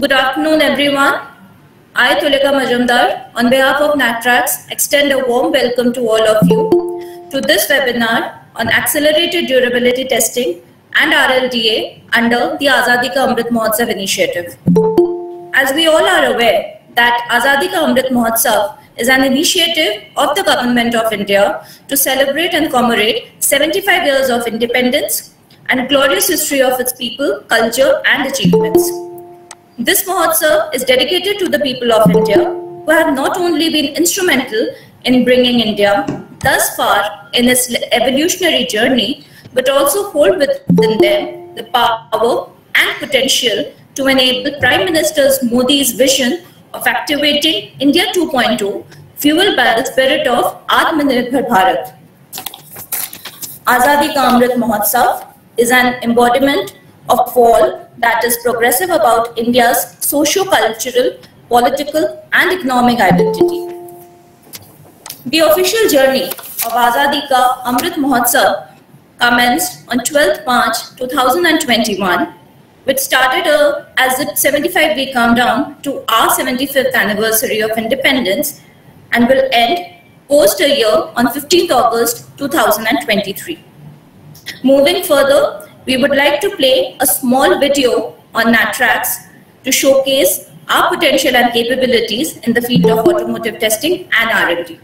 Good afternoon, everyone. I, Tulika Majumdar, on behalf of NATRAX, extend a warm welcome to all of you to this webinar on accelerated durability testing and RLDA under the Azadi Ka Amrit Mahotsav initiative. As we all are aware that Azadi Ka Amrit Mahotsav is an initiative of the Government of India to celebrate and commemorate 75 years of independence and glorious history of its people, culture and achievements. This Mahotsav is dedicated to the people of India who have not only been instrumental in bringing India thus far in its evolutionary journey, but also hold within them the power and potential to enable Prime Minister Modi's vision of activating India 2.0, fueled by the spirit of Atmanirbhar Bharat. Azadi Ka Mahotsav is an embodiment of all that is progressive about India's socio-cultural, political and economic identity. The official journey of Azadi Ka Amrit Mahotsav commenced on 12th March 2021, which started uh, as a 75-week countdown to our 75th anniversary of independence and will end post a year on 15th August 2023. Moving further, we would like to play a small video on NATRAX to showcase our potential and capabilities in the field of automotive testing and R&D.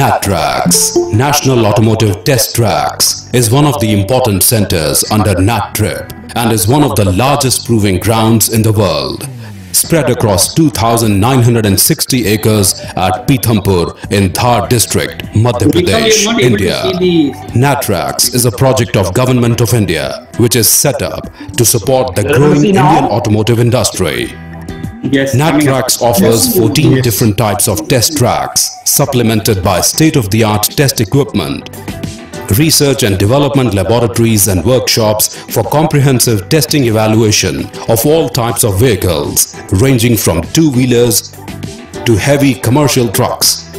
NATRAX, National Automotive Test Tracks, is one of the important centers under NATRIP and is one of the largest proving grounds in the world. Spread across 2,960 acres at Pithampur in Dhar district, Madhya Pradesh, India. NATRAX is a project of Government of India which is set up to support the growing Indian automotive industry. Yes. NATRAX offers 14 different types of test tracks, supplemented by state-of-the-art test equipment, research and development laboratories and workshops for comprehensive testing evaluation of all types of vehicles, ranging from two-wheelers to heavy commercial trucks,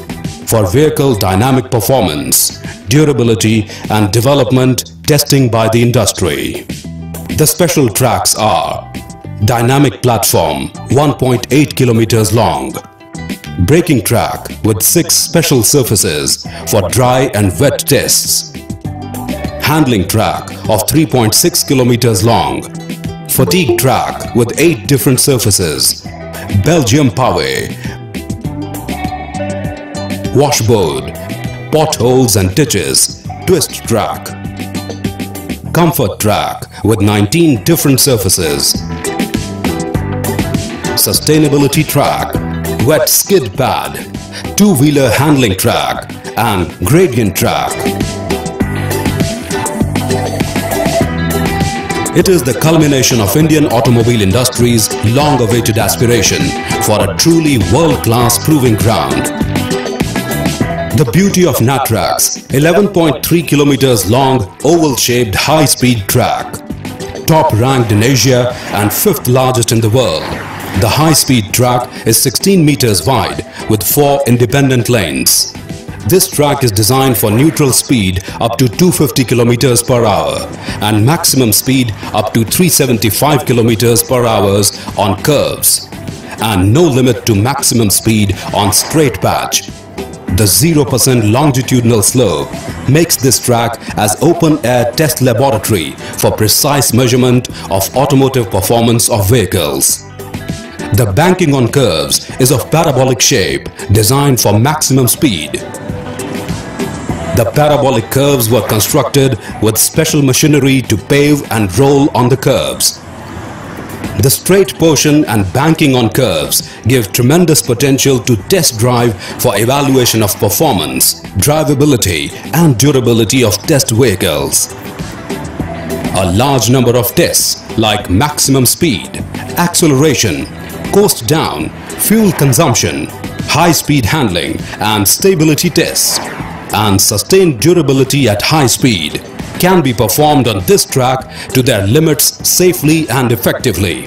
for vehicle dynamic performance, durability and development testing by the industry. The special tracks are Dynamic platform 1.8 kilometers long. Braking track with 6 special surfaces for dry and wet tests. Handling track of 3.6 kilometers long. Fatigue track with 8 different surfaces. Belgium Pavé. Washboard. Potholes and ditches. Twist track. Comfort track with 19 different surfaces sustainability track, wet skid pad, two-wheeler handling track and gradient track. It is the culmination of Indian automobile industry's long-awaited aspiration for a truly world-class proving ground. The beauty of NATRAX, 11.3 kilometers long oval-shaped high-speed track, top ranked in Asia and fifth largest in the world. The high-speed track is 16 meters wide with four independent lanes. This track is designed for neutral speed up to 250 kilometers per hour and maximum speed up to 375 kilometers per hour on curves and no limit to maximum speed on straight patch. The 0% longitudinal slope makes this track as open-air test laboratory for precise measurement of automotive performance of vehicles. The banking on curves is of parabolic shape designed for maximum speed. The parabolic curves were constructed with special machinery to pave and roll on the curves. The straight portion and banking on curves give tremendous potential to test drive for evaluation of performance, drivability and durability of test vehicles. A large number of tests like maximum speed, acceleration, coast down, fuel consumption, high-speed handling and stability tests and sustained durability at high speed can be performed on this track to their limits safely and effectively.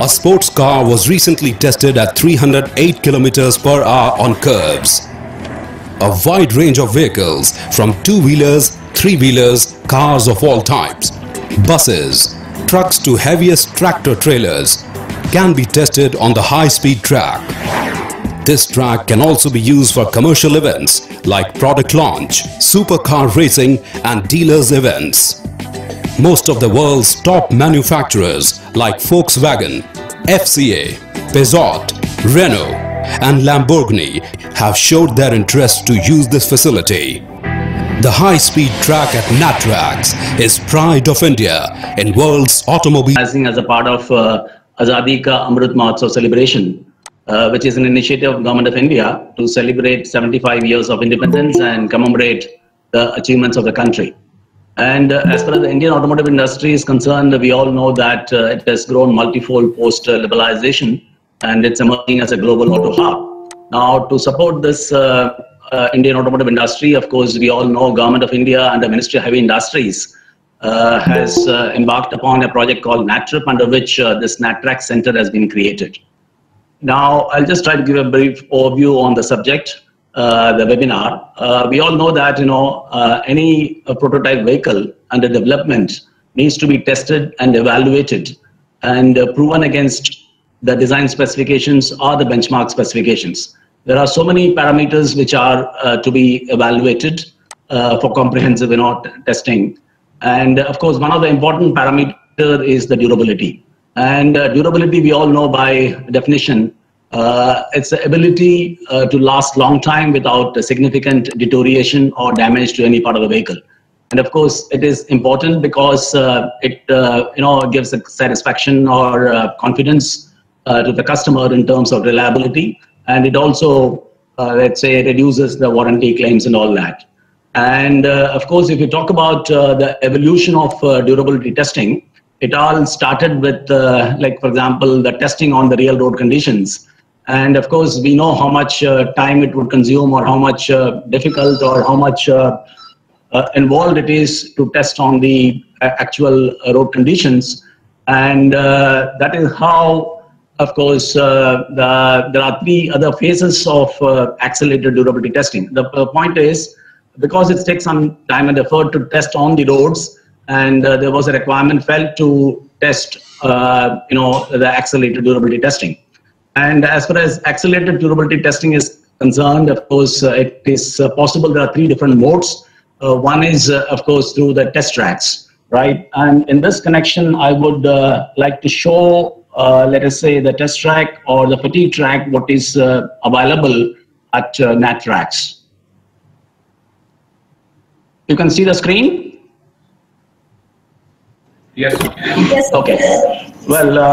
A sports car was recently tested at 308 km per hour on curves. A wide range of vehicles from two-wheelers, three-wheelers, cars of all types, buses, trucks to heaviest tractor trailers can be tested on the high-speed track. This track can also be used for commercial events like product launch, supercar racing and dealers events. Most of the world's top manufacturers like Volkswagen, FCA, Peugeot, Renault and Lamborghini have showed their interest to use this facility. The high-speed track at Natrax is pride of India in world's automobile. As a part of uh, Azadi Ka Amrit Mahotsav celebration, uh, which is an initiative of Government of India to celebrate 75 years of independence and commemorate the achievements of the country. And uh, as far as the Indian automotive industry is concerned, we all know that uh, it has grown multifold post-liberalization and it's emerging as a global auto hub. Now, to support this uh, uh, Indian automotive industry, of course, we all know Government of India and the Ministry of Heavy Industries has embarked upon a project called NATRIP, under which this NATRAX Center has been created. Now, I'll just try to give a brief overview on the subject, uh, the webinar. Uh, we all know that, you know, uh, any prototype vehicle under development needs to be tested and evaluated and uh, proven against the design specifications or the benchmark specifications. There are so many parameters which are uh, to be evaluated uh, for comprehensive you know, testing. And of course, one of the important parameter is the durability. And uh, durability, we all know by definition, uh, it's the ability uh, to last long time without significant deterioration or damage to any part of the vehicle. And of course, it is important because uh, it uh, you know gives a satisfaction or uh, confidence to the customer in terms of reliability, and it also let's say reduces the warranty claims and all that. And of course, if you talk about the evolution of durability testing, it all started with, uh, like, for example, the testing on the real road conditions. And of course, we know how much uh, time it would consume or how much uh, difficult or how much uh, uh, involved it is to test on the uh, actual road conditions. And that is how, of course, the, there are three other phases of accelerated durability testing. The point is, because it takes some time and effort to test on the roads, and uh, there was a requirement felt to test, uh, you know, the accelerated durability testing. And as far as accelerated durability testing is concerned, of course, uh, it is uh, possible. There are three different modes. Uh, one is, uh, of course, through the test tracks, right? And in this connection, I would like to show, let us say, the test track or the fatigue track, what is available at NATRAX. You can see the screen. Yes. Yes. Okay. Well, uh,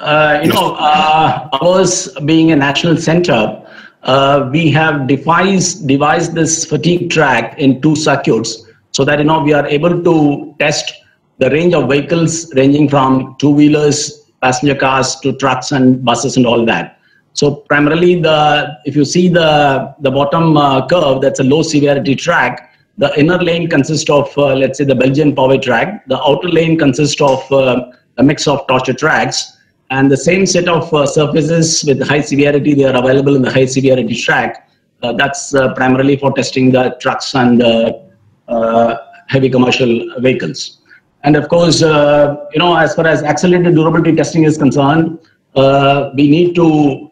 uh, you know, uh, ours being a national center, uh, we have devised devised this fatigue track in two circuits so that you know we are able to test the range of vehicles ranging from two wheelers, passenger cars to trucks and buses and all that. So primarily, the if you see the the bottom uh, curve, that's a low severity track the inner lane consists of, uh, let's say, the Belgian pavé track. The outer lane consists of uh, a mix of torture tracks. And the same set of uh, surfaces with high severity, they are available in the high severity track. Uh, that's uh, primarily for testing the trucks and uh, heavy commercial vehicles. And of course, you know, as far as accelerated durability testing is concerned, we need to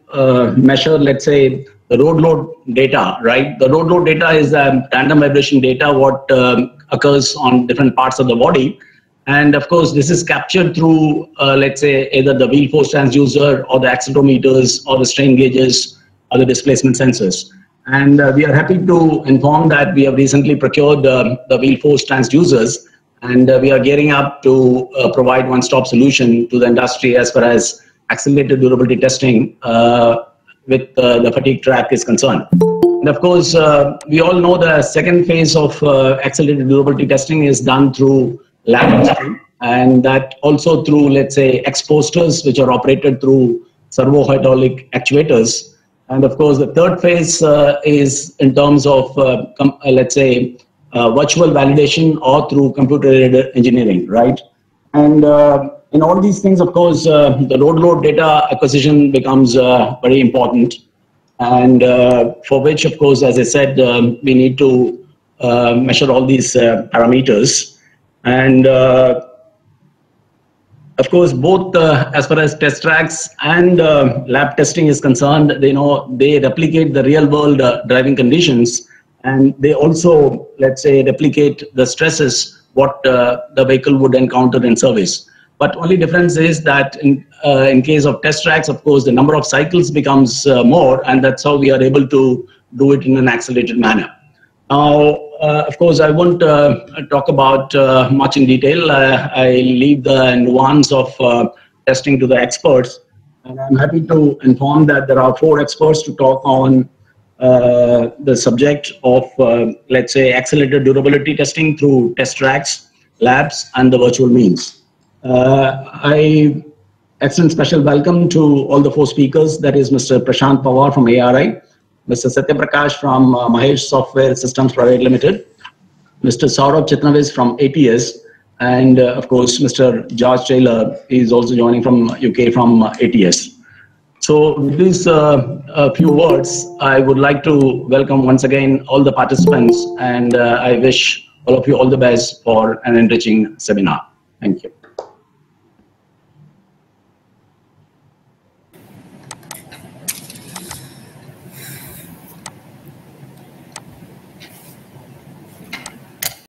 measure, let's say, the road load data, right? The road load data is um, tandem vibration data, what um, occurs on different parts of the body. And of course, this is captured through, uh, let's say, either the wheel force transducer or the accelerometers or the strain gauges or the displacement sensors. And uh, we are happy to inform that we have recently procured uh, the wheel force transducers and uh, we are gearing up to uh, provide one-stop solution to the industry as far as accelerated durability testing uh, with uh, the fatigue track is concerned. And of course, uh, we all know the second phase of uh, accelerated durability testing is done through lab testing, and that also through, let's say, exposters, which are operated through servo hydraulic actuators. And of course, the third phase uh, is in terms of, uh, uh, let's say, virtual validation or through computer engineering, right? And in all these things, of course, uh, the road load data acquisition becomes uh, very important. And uh, for which, of course, as I said, um, we need to measure all these parameters. And of course, both uh, as far as test tracks and uh, lab testing is concerned, they know they replicate the real world uh, driving conditions, and they also, let's say, replicate the stresses what the vehicle would encounter in service. But only difference is that in, uh, in case of test tracks, of course, the number of cycles becomes uh, more, and that's how we are able to do it in an accelerated manner. Now, uh, of course, I won't uh, talk about uh, much in detail. I leave the nuance of testing to the experts. And I'm happy to inform that there are four experts to talk on uh, the subject of, uh, let's say, accelerated durability testing through test tracks, labs, and the virtual means. Uh, I extend special welcome to all the four speakers. That is Mr. Prashant Pawar from ARAI, Mr. Satyaprakash from uh, Mahesh Software Systems Private Limited, Mr. Saurabh Chitnavis from ATS, and uh, of course, Mr. George Taylor is also joining from UK from ATS. So with these uh, few words, I would like to welcome once again all the participants and uh, I wish all of you all the best for an enriching seminar. Thank you.